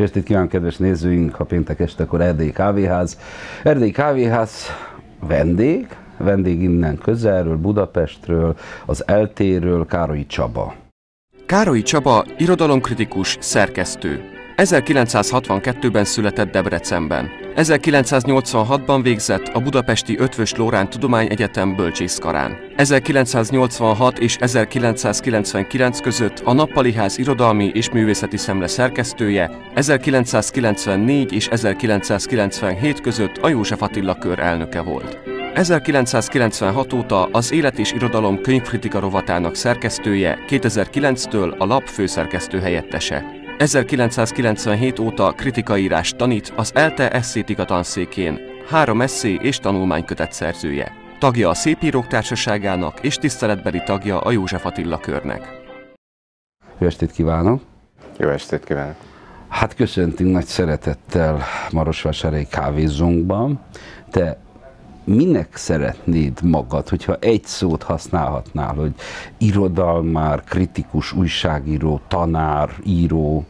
Jó estét kívánok, kedves nézőink! Ha péntek este, akkor Erdélyi Kávéház. Erdélyi Kávéház vendég, vendég innen közelről, Budapestről, az eltéről, Károlyi Csaba. Károlyi Csaba irodalomkritikus, szerkesztő. 1962-ben született Debrecenben. 1986-ban végzett a budapesti Ötvös Lórán Tudományegyetem bölcsészkarán. 1986 és 1999 között a Nappaliház irodalmi és művészeti szemle szerkesztője, 1994 és 1997 között a József Attila kör elnöke volt. 1996 óta az Élet és Irodalom könyvkritika rovatának szerkesztője, 2009-től a lap főszerkesztő helyettese. 1997 óta kritikaírás tanít az ELTE eszétika tanszékén, három eszé és tanulmánykötet szerzője. Tagja a Szépírók Társaságának és tiszteletbeli tagja a József Attila körnek. Jó estét kívánok! Jó estét kívánok! Hát köszöntünk nagy szeretettel Marosvásárhelyi kávézónkban. Te minek szeretnéd magad, hogyha egy szót használhatnál, hogy irodalmár, kritikus, újságíró, tanár, író?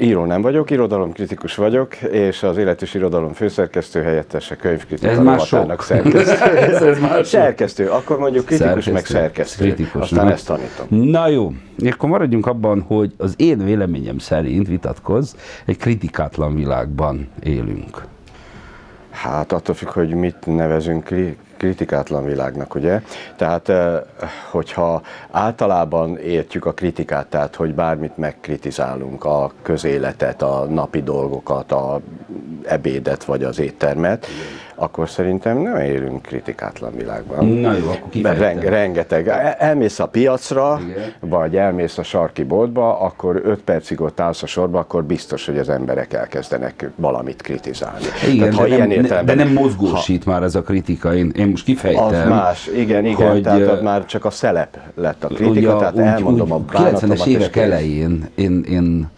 Író nem vagyok, irodalomkritikus vagyok, és az Élet és Irodalom főszerkesztő helyettese könyvkritika Ez már sok. szerkesztő. Ez- ez már szerkesztő, akkor mondjuk kritikus meg szerkesztő. Kritikus, Aztán na. ezt tanítom. Na jó, akkor maradjunk abban, hogy az én véleményem szerint, vitatkozz, egy kritikátlan világban élünk. Hát attól függ, hogy mit nevezünk kri- kritikátlan világnak, ugye? Tehát, eh, hogyha általában értjük a kritikát, tehát, hogy bármit megkritizálunk, a közéletet, a napi dolgokat, a ebédet vagy az éttermet, akkor szerintem nem élünk kritikátlan világban. Na jó, akkor Mert reng, rengeteg. El- Elmész a piacra, Igen. vagy elmész a sarki boltba, akkor öt percig ott állsz a sorba, akkor biztos, hogy az emberek elkezdenek valamit kritizálni. Igen, Tehát, de, nem, de értelemben- nem mozgósít már ez a kritika. Én, én most kifejtem. az más, igen, igen, hogy, tehát ott már csak a szelep lett a kritika, Ugye, tehát úgy, elmondom úgy, a bánatomat. 90-es és évek elején én, én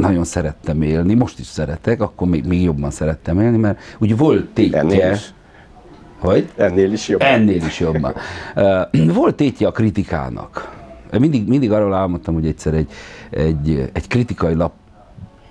nagyon szerettem élni, most is szeretek, akkor még, még jobban szerettem élni, mert úgy volt tétje. Ennél is, Hogy? ennél is jobb. Ennél is jobban. Volt tétje a kritikának. Mindig, mindig arról álmodtam, hogy egyszer egy, egy, egy kritikai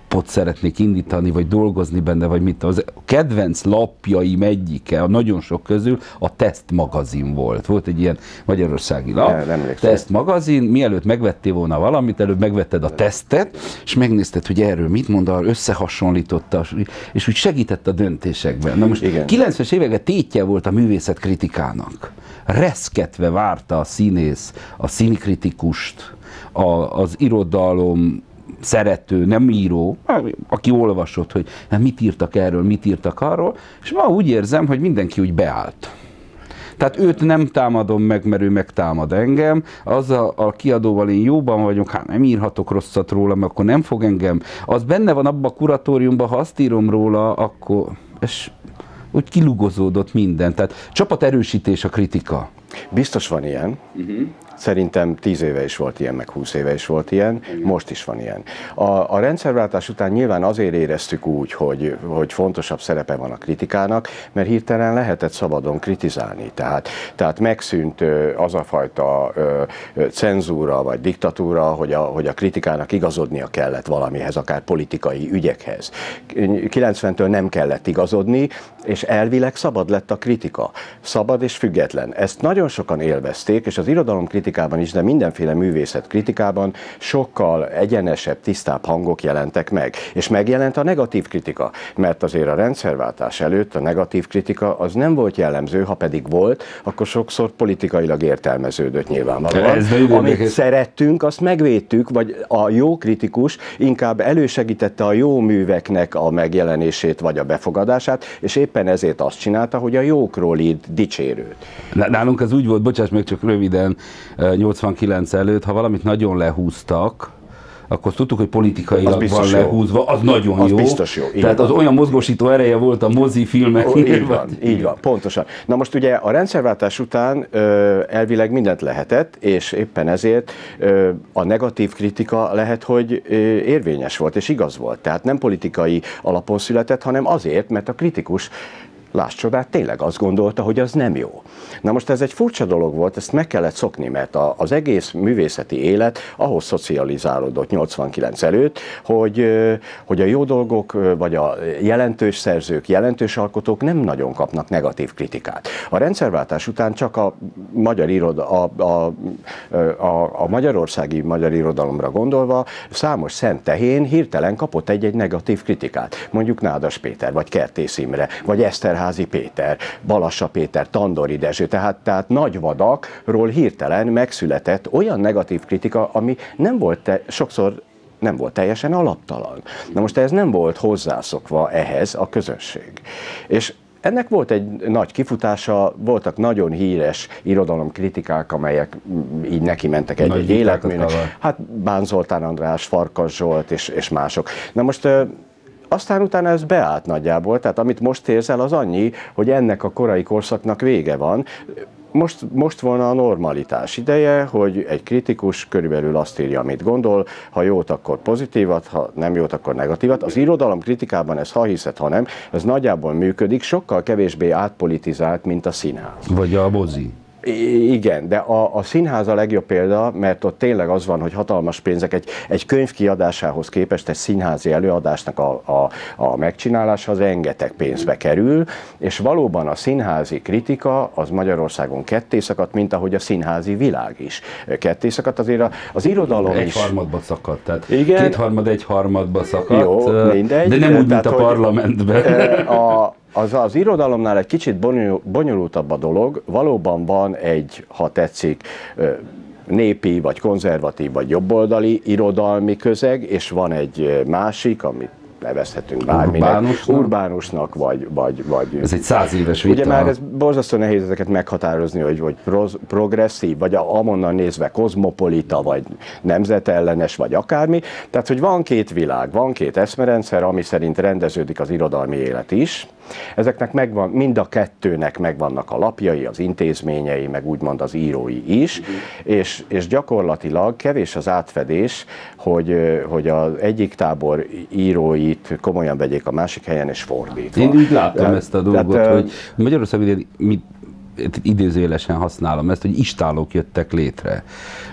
lapot szeretnék indítani, vagy dolgozni benne, vagy mit. Az kedvenc lapjaim egyike, a nagyon sok közül a Test magazin volt. Volt egy ilyen magyarországi lap, Nem. Test magazin, mielőtt megvettél volna valamit, előbb megvetted a tesztet, és megnézted, hogy erről mit mond, összehasonlította, és úgy segített a döntésekben. Na most Igen. 90-es években tétje volt a művészet kritikának. Reszketve várta a színész, a színkritikust, a, az irodalom szerető, nem író, aki olvasott, hogy hát mit írtak erről, mit írtak arról, és ma úgy érzem, hogy mindenki úgy beállt. Tehát őt nem támadom meg, mert ő megtámad engem. Az a, a kiadóval én jóban vagyok, hát nem írhatok rosszat róla, mert akkor nem fog engem. Az benne van abban a kuratóriumban, ha azt írom róla, akkor... És úgy kilugozódott minden. Tehát csapaterősítés a kritika. Biztos van ilyen. Mhm. Szerintem 10 éve is volt ilyen, meg 20 éve is volt ilyen, most is van ilyen. A, a rendszerváltás után nyilván azért éreztük úgy, hogy, hogy fontosabb szerepe van a kritikának, mert hirtelen lehetett szabadon kritizálni. Tehát, tehát megszűnt az a fajta cenzúra vagy diktatúra, hogy a, hogy a kritikának igazodnia kellett valamihez, akár politikai ügyekhez. 90-től nem kellett igazodni, és elvileg szabad lett a kritika. Szabad és független. Ezt nagyon sokan élvezték, és az irodalom kritikában is, de mindenféle művészet kritikában sokkal egyenesebb, tisztább hangok jelentek meg. És megjelent a negatív kritika, mert azért a rendszerváltás előtt a negatív kritika az nem volt jellemző, ha pedig volt, akkor sokszor politikailag értelmeződött nyilvánvalóan. Ez Amit szerettünk, azt megvédtük, vagy a jó kritikus inkább elősegítette a jó műveknek a megjelenését vagy a befogadását, és éppen ezért azt csinálta, hogy a jókról írt dicsérőt. Nálunk ez úgy volt, bocsáss meg csak röviden, eh, 89 előtt, ha valamit nagyon lehúztak, akkor tudtuk, hogy politikailag van jó. lehúzva, az nagyon Az jó. biztos jó, így Tehát van. az olyan mozgósító ereje volt a mozi filmek. Ó, Így van, így van, pontosan. Na most ugye a rendszerváltás után ö, elvileg mindent lehetett, és éppen ezért ö, a negatív kritika lehet, hogy ö, érvényes volt és igaz volt. Tehát nem politikai alapon született, hanem azért, mert a kritikus Láss csodát, tényleg azt gondolta, hogy az nem jó. Na most ez egy furcsa dolog volt, ezt meg kellett szokni, mert a, az egész művészeti élet ahhoz szocializálódott 89 előtt, hogy, hogy a jó dolgok, vagy a jelentős szerzők, jelentős alkotók nem nagyon kapnak negatív kritikát. A rendszerváltás után csak a magyar iroda, a, a, a, a magyarországi magyar irodalomra gondolva számos szent tehén hirtelen kapott egy-egy negatív kritikát. Mondjuk Nádas Péter, vagy Kertész Imre, vagy Eszterházi Péter, Balassa Péter, Tandori Dezső, tehát, tehát nagy vadakról hirtelen megszületett olyan negatív kritika, ami nem volt te, sokszor nem volt teljesen alaptalan. Na most ez nem volt hozzászokva ehhez a közönség. És ennek volt egy nagy kifutása, voltak nagyon híres irodalomkritikák, amelyek így neki mentek egy-egy életműnek. Hát Bán Zoltán András, Farkas Zsolt és, és mások. Na most aztán utána ez beállt nagyjából, tehát amit most érzel, az annyi, hogy ennek a korai korszaknak vége van. Most, most volna a normalitás ideje, hogy egy kritikus körülbelül azt írja, amit gondol, ha jót, akkor pozitívat, ha nem jót, akkor negatívat. Az irodalom kritikában ez ha hiszed, ha nem, ez nagyjából működik, sokkal kevésbé átpolitizált, mint a színház. Vagy a mozi. Igen, de a, a színház a legjobb példa, mert ott tényleg az van, hogy hatalmas pénzek egy, egy könyv kiadásához képest egy színházi előadásnak a, a, a megcsinálása az rengeteg pénzbe kerül, és valóban a színházi kritika az Magyarországon ketté szakadt, mint ahogy a színházi világ is ketté szakadt. Azért a- az irodalom Egy is... harmadba szakadt. Tehát Igen. Kétharmad egy harmadba szakadt. Jó, mindegy. De nem úgy, mint a parlamentben. A, az, az irodalomnál egy kicsit bonyol- bonyolultabb a dolog. Valóban van egy, ha tetszik, népi, vagy konzervatív, vagy jobboldali irodalmi közeg, és van egy másik, amit nevezhetünk bárminek, Urbánusnak? urbánusnak, vagy, vagy, vagy Ez egy száz éves vita. Ugye már ez borzasztó nehéz ezeket meghatározni, hogy, hogy proz, progresszív, vagy a, amonnan nézve kozmopolita, vagy nemzetellenes, vagy akármi. Tehát, hogy van két világ, van két eszmerendszer, ami szerint rendeződik az irodalmi élet is. Ezeknek megvan, mind a kettőnek megvannak a lapjai, az intézményei, meg úgymond az írói is, és, és gyakorlatilag kevés az átfedés, hogy, hogy az egyik tábor íróit komolyan vegyék a másik helyen, és fordítva. Én látom Tehát- ezt a dolgot, tehát, hogy Magyarországon mi idézőjelesen használom ezt, hogy istálók jöttek létre.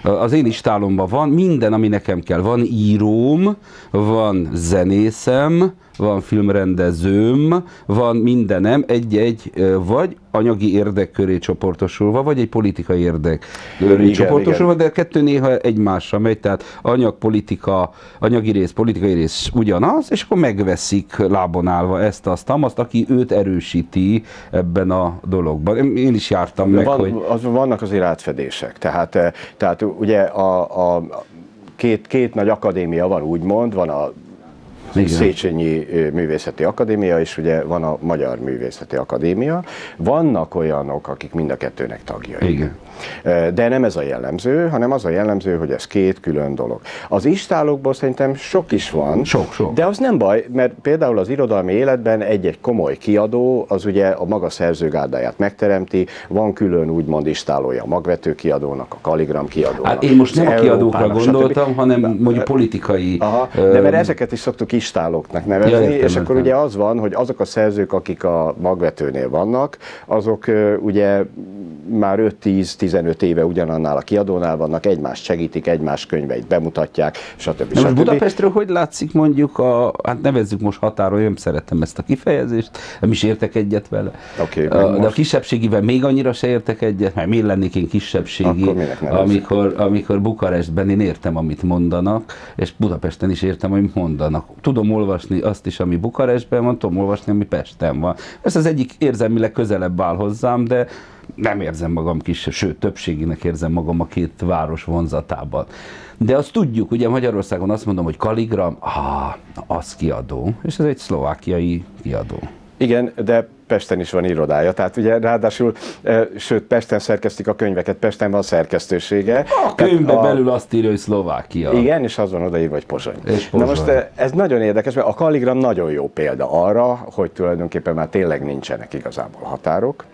Az én istálomban van minden, ami nekem kell. Van íróm, van zenészem, van filmrendezőm, van mindenem, egy-egy, vagy anyagi érdek köré csoportosulva, vagy egy politikai érdek köré Igen, csoportosulva, de a kettő néha egymásra megy, tehát anyag, politika, anyagi rész, politikai rész ugyanaz, és akkor megveszik lábon állva ezt, azt, azt, aki őt erősíti ebben a dologban. Én én is jártam meg, van, hogy... az, vannak azért átfedések. Tehát, eh, tehát ugye a, a két, két nagy akadémia van, úgymond, van a Igen. Széchenyi Művészeti Akadémia, és ugye van a Magyar Művészeti Akadémia. Vannak olyanok, akik mind a kettőnek tagjai. Igen. De nem ez a jellemző, hanem az a jellemző, hogy ez két külön dolog. Az istálokból szerintem sok is van, Sok, sok. de az nem baj, mert például az irodalmi életben egy-egy komoly kiadó, az ugye a maga szerzőgárdáját megteremti, van külön úgymond istálója a magvető kiadónak, a kaligram kiadónak. Hát én most nem a kiadókra Európának, stb. gondoltam, hanem mondjuk politikai... Aha, de mert ezeket is szoktuk istálóknak nevezni, Ja, értem, és akkor értem. ugye az van, hogy azok a szerzők, akik a magvetőnél vannak, azok ugye már 5-10-15 éve ugyanannál a kiadónál vannak, egymást segítik, egymás könyveit bemutatják, stb. Na most stb. Budapestről hogy látszik mondjuk a, hát nevezzük most határon, nem szeretem ezt a kifejezést, nem is értek egyet vele. Oké, A- de a most- kisebbségivel még annyira se értek egyet, mert miért lennék én kisebbségi, amikor, amikor Bukarestben én értem, amit mondanak, és Budapesten is értem, amit mondanak. Tudom olvasni azt is, ami Bukarestben van, tudom olvasni, ami Pesten van. Ez az egyik érzelmileg közelebb áll hozzám, de nem érzem magam kisebb, sőt, többséginek érzem magam a két város vonzatában. De azt tudjuk, ugye Magyarországon azt mondom, hogy Kaligram, ah, az kiadó, és ez egy szlovákiai kiadó. Igen, de Pesten is van irodája, tehát ugye ráadásul, e, sőt, Pesten szerkesztik a könyveket, Pesten van szerkesztősége. A könyvbe a... belül azt írja, hogy Szlovákia. Igen, és az van odaírva, hogy Pozsony. És Pozsony. Na most e, ez nagyon érdekes, mert a Kaligram nagyon jó példa arra, hogy tulajdonképpen már tényleg nincsenek igazából határok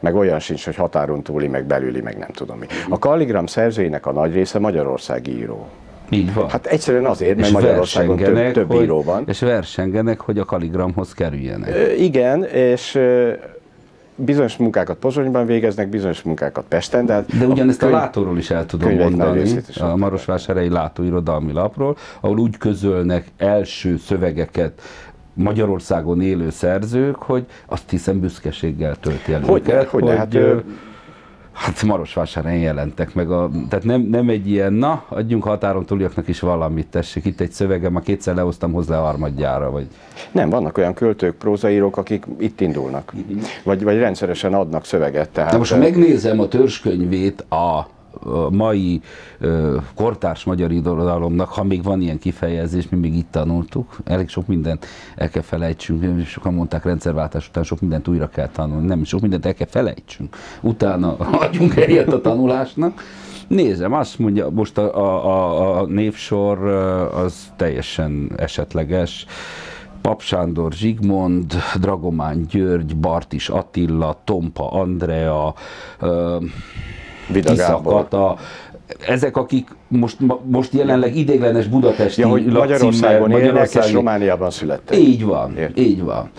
meg olyan sincs, hogy határon túli, meg belüli, meg nem tudom mi. A Kaligram szerzőinek a nagy része Magyarországi író. Így van. Hát egyszerűen azért, mert Magyarországon több, több hogy, író van. És versengenek, hogy a kaligramhoz kerüljenek. Ö, igen, és bizonyos munkákat Pozsonyban végeznek, bizonyos munkákat Pesten. De, hát de ugyanezt könyv, a látóról is el tudom mondani, a Marosvásárhelyi látóirodalmi lapról, ahol úgy közölnek első szövegeket Magyarországon élő szerzők, hogy azt hiszem büszkeséggel tölti el hogy, őket. Hogy, hogy, hát, Hát Marosvásárhelyen jelentek meg, a, tehát nem, nem egy ilyen, na, adjunk határon túliaknak is valamit, tessék, itt egy szövegem, már kétszer lehoztam hozzá a harmadjára, vagy... Nem, vannak olyan költők, prózaírók, akik itt indulnak, uh-huh. vagy, vagy rendszeresen adnak szöveget. Tehát... Na most megnézem a törzskönyvét a mai kortárs magyar irodalomnak, ha még van ilyen kifejezés, mi még itt tanultuk, elég sok mindent el kell felejtsünk, sokan mondták rendszerváltás után sok mindent újra kell tanulni, nem, sok mindent el kell felejtsünk, utána adjunk helyet a tanulásnak. Nézem, azt mondja, most a, a, a névsor az teljesen esetleges. Pap Sándor Zsigmond, Dragomán György, Bartis Attila, Tompa Andrea, Tiszakata, ezek, akik most, most jelenleg idéglenes budapesti ja, hogy Magyarországon élnek, és Romániában születtek. Így van, Ért. így van.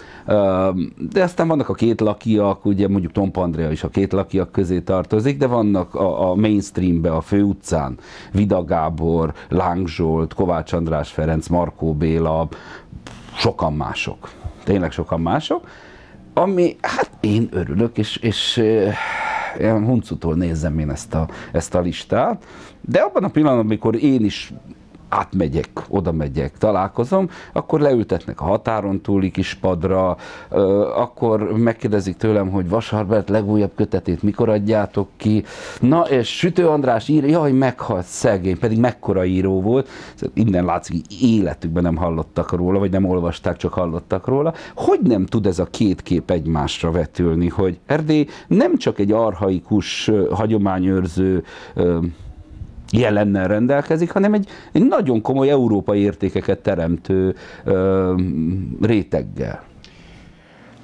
De aztán vannak a két lakiak, ugye mondjuk Tom Andrea is a két lakiak közé tartozik, de vannak a, a mainstreambe, a főutcán Vida Gábor, Láng Zsolt, Kovács András Ferenc, Markó Béla, sokan mások. Tényleg sokan mások. Ami, hát én örülök, és, és ilyen huncutól nézem én ezt a, ezt a listát, de abban a pillanatban, amikor én is átmegyek, oda megyek, találkozom, akkor leültetnek a határon túli kis padra, akkor megkérdezik tőlem, hogy Vasarbert legújabb kötetét mikor adjátok ki. Na, és Sütő András ír, jaj, meghalt szegény, pedig mekkora író volt. Innen látszik, életükben nem hallottak róla, vagy nem olvasták, csak hallottak róla. Hogy nem tud ez a két kép egymásra vetülni, hogy Erdély nem csak egy arhaikus, hagyományőrző jelennel rendelkezik, hanem egy, egy nagyon komoly európai értékeket teremtő ö, réteggel.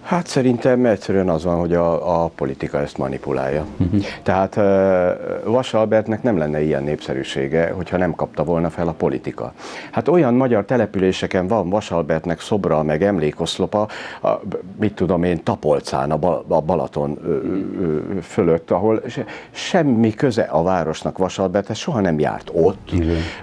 Hát szerintem egyszerűen az van, hogy a, a politika ezt manipulálja. Uh-huh. Tehát uh, Vas Albertnek nem lenne ilyen népszerűsége, hogyha nem kapta volna fel a politika. Hát olyan magyar településeken van Vas Albertnek szobra, meg emlékoszlopa, a, mit tudom én, Tapolcán, a, Bal- a Balaton ö, ö, fölött, ahol se, semmi köze a városnak Vas Alberthez, soha nem járt ott.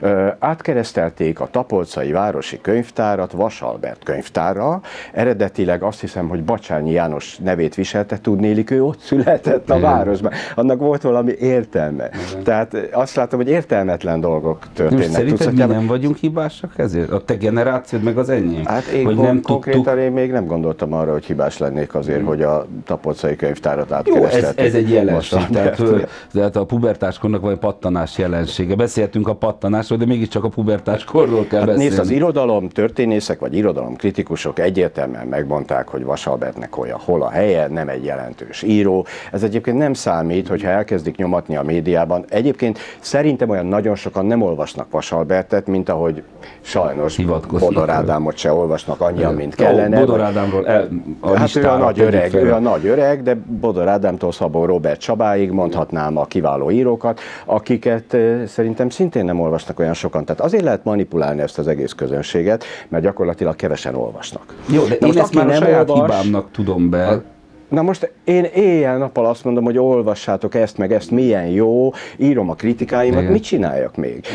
Ö, átkeresztelték a Tapolcai Városi Könyvtárat Vas Albert könyvtárra, eredetileg azt hiszem, hogy Bacsányi János nevét viselte, tudnélik, ő ott született a városban. Annak volt valami értelme. Igen. Tehát azt látom, hogy értelmetlen dolgok történnek. Szerinted mi nem vagyunk hibásak ezért? A te generációd meg az enyém? Hát én hogy nem konkrétan tudtuk... én még nem gondoltam arra, hogy hibás lennék azért, hmm. hogy a tapolcai könyvtárat átkerestették. ez, ez egy jelenség. Tehát, tehát a pubertáskornak vagy pattanás jelensége. Beszéltünk a pattanásról, de mégiscsak a pubertáskorról kell hát beszélni. Nézd, az irodalom történészek vagy irodalomkritikusok egyértelműen megmondták, hogy Vasal Robertnek olyan, hol a helye, nem egy jelentős író. Ez egyébként nem számít, hogyha elkezdik nyomatni a médiában. Egyébként szerintem olyan nagyon sokan nem olvasnak Vasalbertet, mint ahogy sajnos Bodor Ádámot se olvasnak annyian, mint kellene. Bodor Ádámról el, a Hát ő a nagy öreg, ő a nagy öreg, de Bodor Ádámtól Szabó Robert Csabáig mondhatnám a kiváló írókat, akiket szerintem szintén nem olvasnak olyan sokan. Tehát azért lehet manipulálni ezt az egész közönséget, mert gyakorlatilag kevesen olvasnak. Jó, de én ezt már saját olvas, hibámnak tudom be. Na most én éjjel-nappal azt mondom, hogy olvassátok ezt, meg ezt, milyen jó, írom a kritikáimat, Igen. mit csináljak még?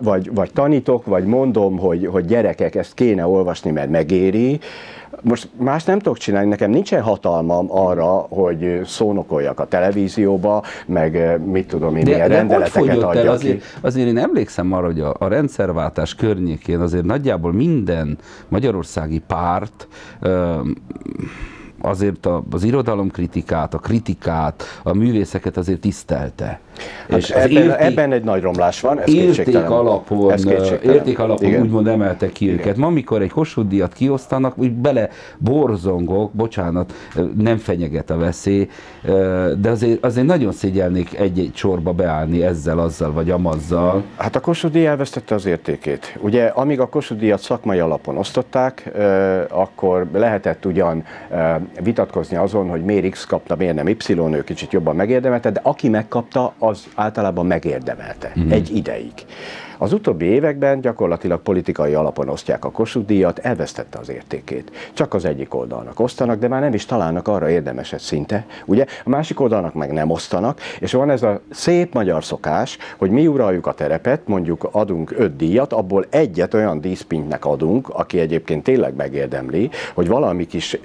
Vagy, vagy tanítok, vagy mondom, hogy, hogy gyerekek, ezt kéne olvasni, mert megéri. Most más nem tudok csinálni, nekem nincsen hatalmam arra, hogy szónokoljak a televízióba, meg mit tudom én, de, milyen de rendeleteket adjak el? Azért, azért én emlékszem arra, hogy a, a rendszerváltás környékén azért nagyjából minden magyarországi párt azért az irodalomkritikát, a kritikát, a művészeket azért tisztelte. Hát és ebben, érték, ebben egy nagy romlás van, ez érték alapon, ez érték alapon Igen. úgymond emelte ki Igen. őket. Ma, amikor egy Kossuth díjat kiosztanak, úgy bele borzongok, bocsánat, nem fenyeget a veszély, de azért, azért nagyon szégyelnék egy-egy sorba beállni ezzel, azzal vagy amazzal. Hát a Kossuth díj elvesztette az értékét. Ugye, amíg a Kossuth díjat szakmai alapon osztották, akkor lehetett ugyan vitatkozni azon, hogy miért X kapta, miért nem Y, ő kicsit jobban megérdemelte, de aki megkapta, az általában megérdemelte mm. egy ideig. Az utóbbi években gyakorlatilag politikai alapon osztják a Kossuth díjat, elvesztette az értékét. Csak az egyik oldalnak osztanak, de már nem is találnak arra érdemeset szinte, ugye? A másik oldalnak meg nem osztanak, és van ez a szép magyar szokás, hogy mi uraljuk a terepet, mondjuk adunk öt díjat, abból egyet olyan díszpintnek adunk, aki egyébként tényleg megérdemli, hogy valami kis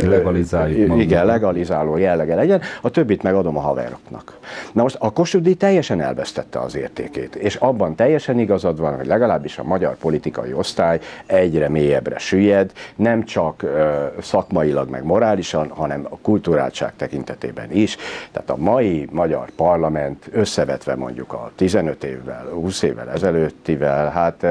legalizáljuk igen, legalizáló jellege legyen, a többit megadom a haveroknak. Na most a Kossuth díj teljesen elvesztette az értékét, és abban teljesen teljesen igazad van, hogy legalábbis a magyar politikai osztály egyre mélyebbre süllyed, nem csak szakmailag, meg morálisan, hanem a kulturáltság tekintetében is. Tehát a mai magyar parlament összevetve mondjuk a 15 évvel, 20 évvel ezelőttivel, hát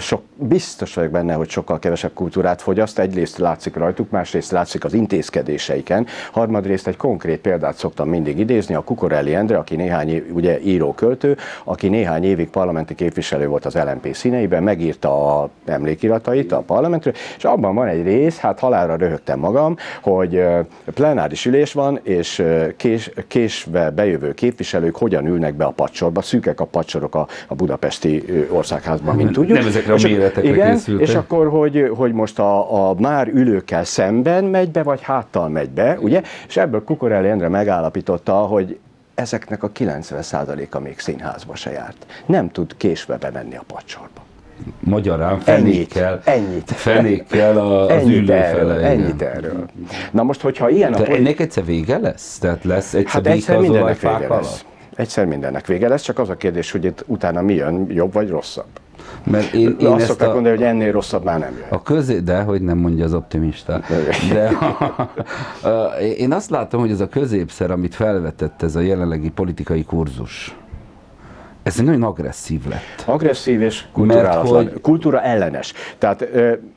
sok, biztos vagyok benne, hogy sokkal kevesebb kultúrát fogyaszt. Egyrészt látszik rajtuk, másrészt látszik az intézkedéseiken. Harmadrészt egy konkrét példát szoktam mindig idézni, a Kukorelli Endre, aki néhány év, ugye író-költő, aki néhány évig parlamenti képviselő volt az LNP színeiben, megírta a emlékiratait a parlamentről, és abban van egy rész, hát halálra röhögtem magam, hogy plenáris ülés van, és kés, késve bejövő képviselők hogyan ülnek be a pacsorba, szűkek a pacsorok a, a budapesti országházban, mint tudjuk. Nem ezekre a méretekre igen, készültek. És akkor, hogy, hogy most a, a már ülőkkel szemben megy be, vagy háttal megy be, ugye? És ebből Kukorelli Endre megállapította, hogy ezeknek a 90%-a még színházba se járt. Nem tud késve bemenni a pacsorba. Magyarán fenékkel, ennyit, fenékkel az ennyit ülő erről, fele. Ennyit erről. Na most, hogyha ilyen De a... ennek egyszer vége lesz? Tehát lesz egyszer hát egyszer mindennek vége lesz. Egyszer mindennek vége lesz, csak az a kérdés, hogy itt utána mi jön, jobb vagy rosszabb. Mert én, én azt szokták a, mondani, hogy ennél rosszabb már nem jön. A közé, de hogy nem mondja az optimista. De a, a, én azt látom, hogy ez a középszer, amit felvetett ez a jelenlegi politikai kurzus, ez nagyon agresszív lett. Agresszív és kulturálatlan, hogy... kultúra ellenes. Tehát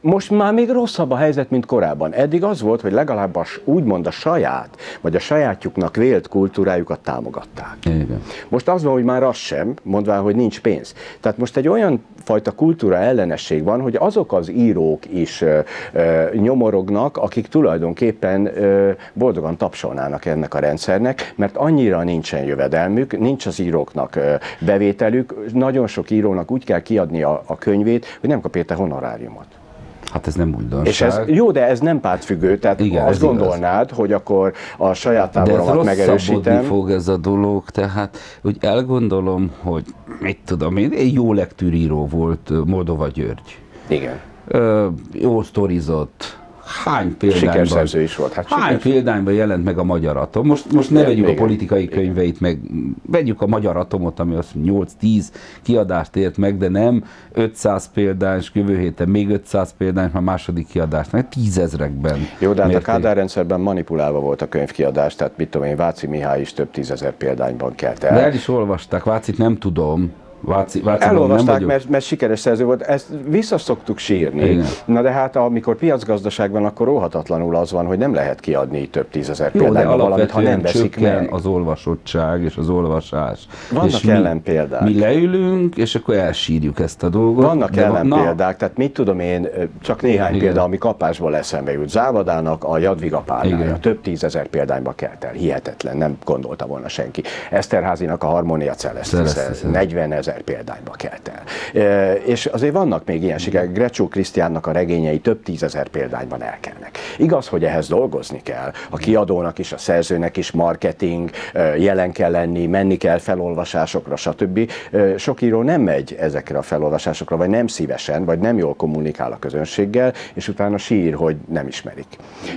most már még rosszabb a helyzet, mint korábban. Eddig az volt, hogy legalább a, úgymond a saját, vagy a sajátjuknak vélt kultúrájukat támogatták. Igen. Most az van, hogy már az sem, mondván, hogy nincs pénz. Tehát most egy olyan fajta kultúra ellenesség van, hogy azok az írók is ö, ö, nyomorognak, akik tulajdonképpen ö, boldogan tapsolnának ennek a rendszernek, mert annyira nincsen jövedelmük, nincs az íróknak ö, bevételük, nagyon sok írónak úgy kell kiadni a, a könyvét, hogy nem kap érte honoráriumot. Hát ez nem újdonság. És ez, jó, de ez nem pártfüggő, tehát Igen, azt gondolnád, igaz. hogy akkor a saját táboromat megerősítem. Fog ez a dolog, tehát úgy elgondolom, hogy mit tudom én, egy jó lektűríró volt Moldova György. Igen. Ö, jó sztorizott, hány példányban, is volt. Hát hány példányban jelent meg a Magyar Atom? Most, most ne vegyük a politikai könyveit, meg vegyük a Magyar Atomot, ami azt 8-10 kiadást ért meg, de nem 500 példány, és jövő héten még 500 példány, a második kiadást, meg tízezrekben. Jó, de hát a Kádár rendszerben manipulálva volt a könyvkiadás, tehát mit tudom én, Váci Mihály is több tízezer példányban kelt el. De el is olvasták, Vácit nem tudom, Váci, Váci Elolvasták, nem mert, mert sikeres szerző volt, ezt visszaszoktuk sírni. Igen. Na de hát amikor piacgazdaság van, akkor óhatatlanul az van, hogy nem lehet kiadni több tízezer példányban valamit, ha nem veszik meg. az olvasottság és az olvasás. Vannak és ellenpéldák. Mi, mi leülünk, és akkor elsírjuk ezt a dolgot. Vannak ellenpéldák, tehát mit tudom én, csak néhány Igen. példa, ami kapásból eszembe jut. Závadának a Jadviga párnája több tízezer példányba kelt el. Hihetetlen, nem gondolta volna senki. Eszterházinak a Harmonia Celestis, 40 ezer ezer példányba kelt el. És azért vannak még ilyen sikerek, Grecsó Krisztiánnak a regényei több tízezer példányban elkelnek. Igaz, hogy ehhez dolgozni kell. A kiadónak is, a szerzőnek is marketing, jelen kell lenni, menni kell felolvasásokra, stb. Sok író nem megy ezekre a felolvasásokra, vagy nem szívesen, vagy nem jól kommunikál a közönséggel, és utána sír, hogy nem ismerik.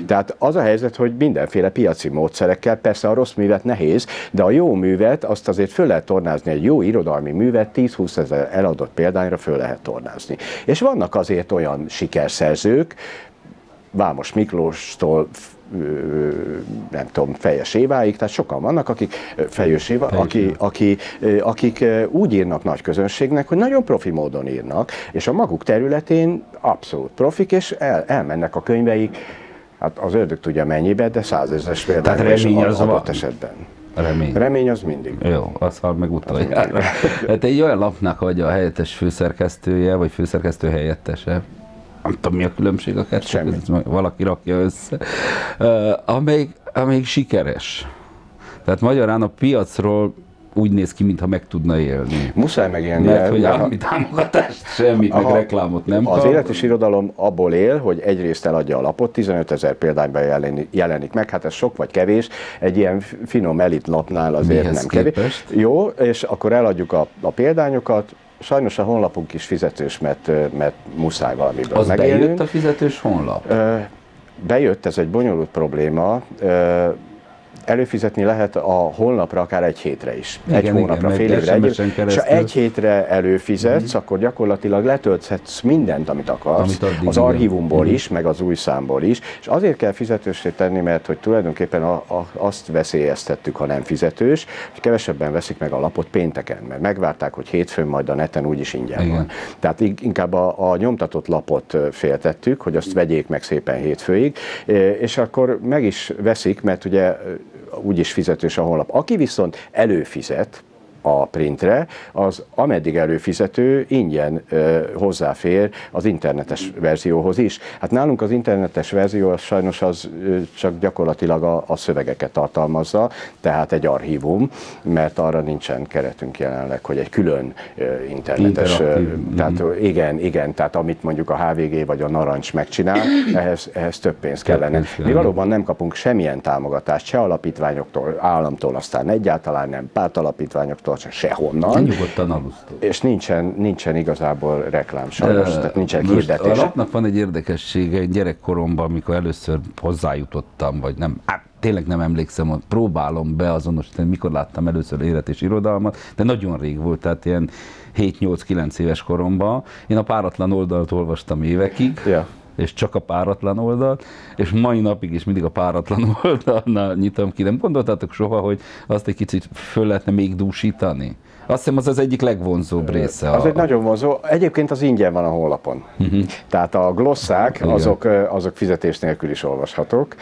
Tehát az a helyzet, hogy mindenféle piaci módszerekkel, persze a rossz művet nehéz, de a jó művet azt azért föl lehet tornázni egy jó irodalmi művet, 10-20 ezer eladott példányra föl lehet tornázni. És vannak azért olyan sikerszerzők, Vámos Miklóstól nem tudom, Fejes Éváig, tehát sokan vannak, akik Fejős Éva, aki, aki, akik úgy írnak nagy közönségnek, hogy nagyon profi módon írnak, és a maguk területén abszolút profik, és el, elmennek a könyveik, hát az ördög tudja mennyibe, de százezres Tehát remény az adott esetben. Remény. Remény az mindig. Jó, az hal meg utoljára. Hát egy olyan lapnak vagy a helyettes főszerkesztője, vagy főszerkesztő helyettese, nem tudom mi a különbség a kettő, Semmi. valaki rakja össze, amelyik, amelyik sikeres. Tehát magyarán a piacról úgy néz ki, mintha meg tudna élni. Muszáj megélni. Mert hogy állami támogatást, semmit, Aha, meg reklámot nem Az kap. élet és irodalom abból él, hogy egyrészt eladja a lapot, 15 ezer példányban jelenik, jelenik meg, hát ez sok vagy kevés, egy ilyen finom elit lapnál azért Mihez nem képest? kevés. Jó, és akkor eladjuk a, a példányokat, Sajnos a honlapunk is fizetős, mert, mert muszáj valamiből Az megélnünk. bejött a fizetős honlap? Bejött, ez egy bonyolult probléma előfizetni lehet a holnapra akár egy hétre is. Igen, egy hónapra, igen, fél évre, egy És ha egy hétre előfizetsz, uh-huh. akkor gyakorlatilag letölthetsz mindent, amit akarsz, amit az archívumból uh-huh. is, meg az új számból is, és azért kell fizetősé tenni, mert hogy tulajdonképpen a, a, azt veszélyeztettük, ha nem fizetős, hogy kevesebben veszik meg a lapot pénteken, mert megvárták, hogy hétfőn majd a neten úgyis ingyen igen. van. Tehát inkább a, a nyomtatott lapot féltettük, hogy azt vegyék meg szépen hétfőig, és akkor meg is veszik, mert ugye úgyis fizetős a honlap. Aki viszont előfizet, a printre, az ameddig előfizető ingyen ö, hozzáfér az internetes verzióhoz is. Hát nálunk az internetes verzió az sajnos az ö, csak gyakorlatilag a, a szövegeket tartalmazza, tehát egy archívum, mert arra nincsen keretünk jelenleg, hogy egy külön ö, internetes, ö, tehát mm. igen, igen, tehát amit mondjuk a HVG vagy a Narancs megcsinál, ehhez, ehhez több pénz kellene. Mi valóban nem kapunk semmilyen támogatást, se alapítványoktól, államtól, aztán egyáltalán nem, pártalapítványoktól, se sehonnan. Nyugodtan alusztó. És nincsen, nincsen igazából reklám sajnos, uh, tehát nincsen hirdetés. A lapnak van egy érdekessége, egy gyerekkoromban, amikor először hozzájutottam, vagy nem, hát tényleg nem emlékszem, hogy próbálom beazonosítani, mikor láttam először élet és irodalmat, de nagyon rég volt, tehát ilyen 7-8-9 éves koromban. Én a páratlan oldalt olvastam évekig, yeah és csak a páratlan oldalt, és mai napig is mindig a páratlan oldalnál nyitom ki. Nem gondoltátok soha, hogy azt egy kicsit föl lehetne még dúsítani? Azt hiszem, az az egyik legvonzóbb része. Az a... egy nagyon vonzó. Egyébként az ingyen van a honlapon. Uh-huh. Tehát a glosszák, azok, azok fizetés nélkül is olvashatók.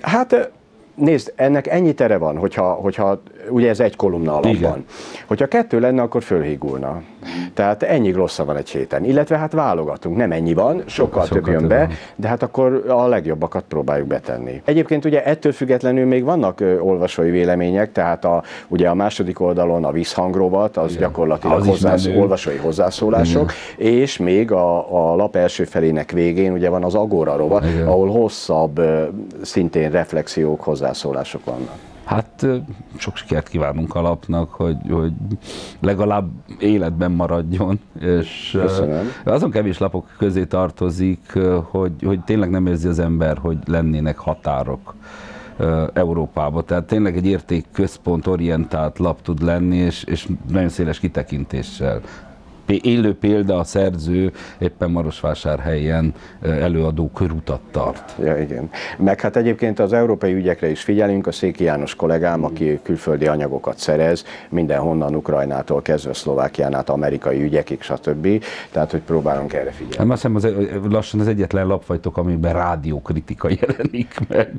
Hát nézd, ennek ennyi tere van, hogyha, hogyha ugye ez egy kolumna alapban. Igen. Hogyha kettő lenne, akkor fölhígulna. Tehát ennyi glossza van egy héten. Illetve hát válogatunk, nem ennyi van, sokkal, sokkal több jön be, van. de hát akkor a legjobbakat próbáljuk betenni. Egyébként ugye ettől függetlenül még vannak ö, olvasói vélemények, tehát a, ugye a második oldalon a vízhangrovat, az Igen. gyakorlatilag az hozzász, olvasói hozzászólások, Igen. és még a, a lap első felének végén ugye van az Agora rovat, Igen. ahol hosszabb, szintén reflexiók, hozzászólások vannak. Hát sok sikert kívánunk a lapnak, hogy, hogy legalább életben maradjon, és Köszönöm. azon kevés lapok közé tartozik, hogy, hogy tényleg nem érzi az ember, hogy lennének határok. Európába. Tehát tényleg egy értékközpont orientált lap tud lenni, és, és nagyon széles kitekintéssel élő példa a szerző éppen Marosvásárhelyen előadó körutat tart. Ja, igen. Meg hát egyébként az európai ügyekre is figyelünk, a Széki János kollégám, aki külföldi anyagokat szerez, mindenhonnan Ukrajnától kezdve Szlovákián át amerikai ügyekig, stb. Tehát, hogy próbálunk erre figyelni. Nem azt hiszem, az, lassan az egyetlen lapfajtok, amiben rádiókritika jelenik meg.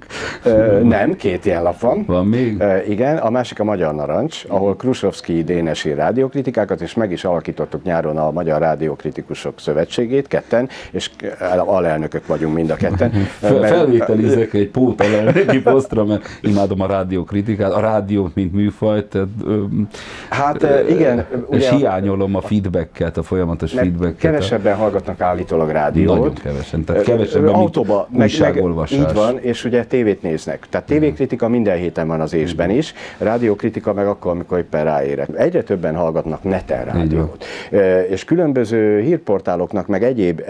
Ö, nem, két ilyen lap van. Van még? Ö, igen, a másik a Magyar Narancs, ahol Krusovszki Dénesi rádiókritikákat, és meg is alakítottuk nyár nyáron a Magyar Rádiókritikusok Szövetségét, ketten, és alelnökök vagyunk mind a ketten. Fel, felvételizek egy pót alelnöki posztra, mert imádom a rádiókritikát, a rádiót, mint műfajt. Tehát, hát igen. És hiányolom a feedbacket, a folyamatos feedbacket. Kevesebben hallgatnak állítólag rádiót. Nagyon kevesen. Tehát kevesebben, Autóba, meg, meg, így van, és ugye tévét néznek. Tehát tévékritika minden héten van az ésben is, rádiókritika meg akkor, amikor éppen ráérek. Egyre többen hallgatnak neten rádiót és különböző hírportáloknak, meg egyéb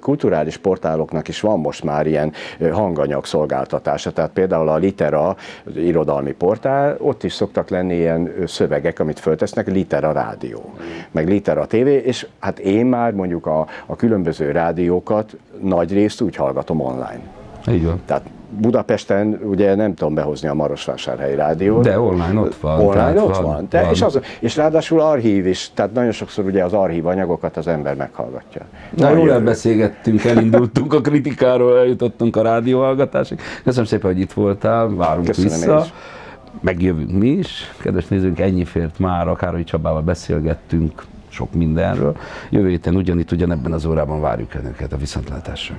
kulturális portáloknak is van most már ilyen hanganyag szolgáltatása. Tehát például a Litera irodalmi portál, ott is szoktak lenni ilyen szövegek, amit föltesznek, Litera rádió, meg Litera TV, és hát én már mondjuk a, a különböző rádiókat nagy részt úgy hallgatom online. Így van. Tehát Budapesten ugye nem tudom behozni a Marosvásárhelyi rádiót. De online ott van. Online ott van. van. De, van. És, az, és ráadásul archív is, tehát nagyon sokszor ugye az archív anyagokat az ember meghallgatja. Na, jól elbeszélgettünk, elindultunk a kritikáról, eljutottunk a rádióhallgatásig. Köszönöm szépen, hogy itt voltál, várunk Köszönöm vissza. Megjövünk mi is. Kedves nézőnk, ennyi fért már, akár Csabával beszélgettünk sok mindenről. Jövő héten ugyanitt, ugyanebben az órában várjuk Önöket a viszontlátásra.